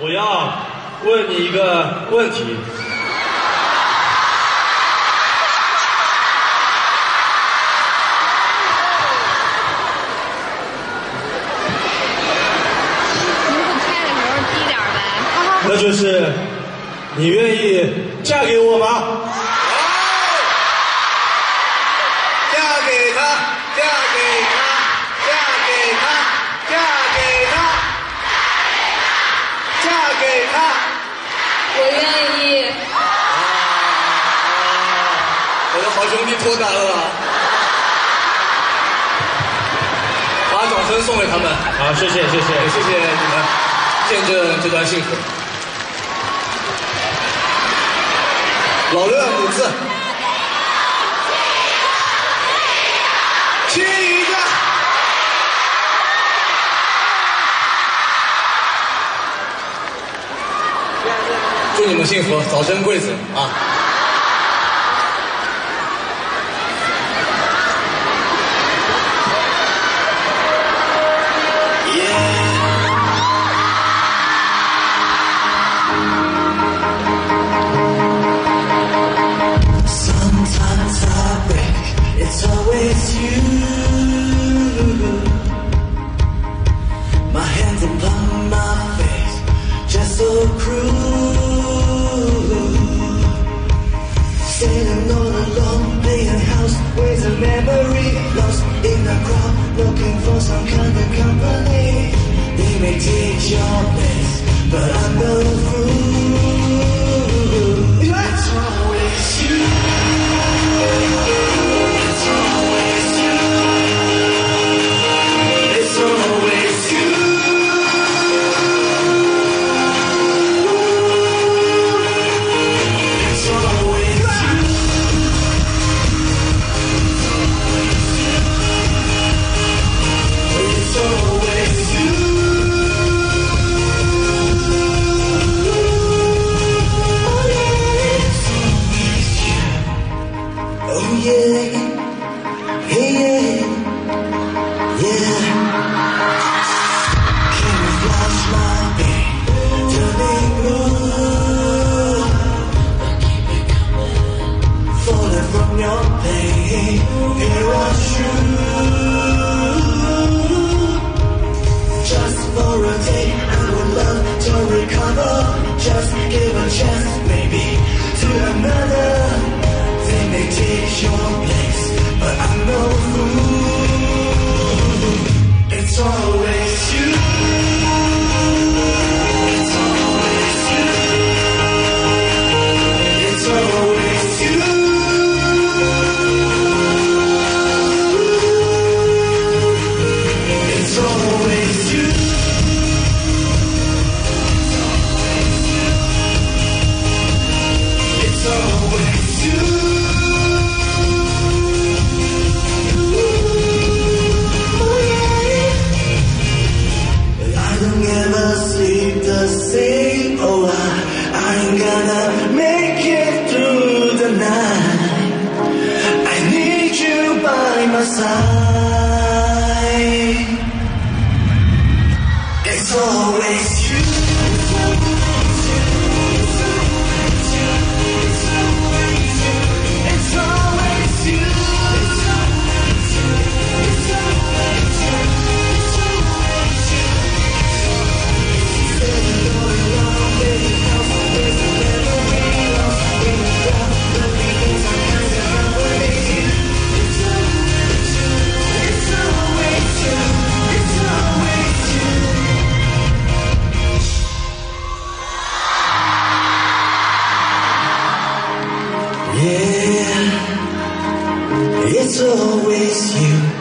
我要问你一个问题。那就是，你愿意嫁给我吗？好兄弟脱单了，把掌声送给他们。好，谢谢，谢谢，谢谢你们，见证这段幸福。老六五字，亲一个，祝你们幸福，早生贵子啊 some kind of company. They may take your place, but I'm the It's always always you.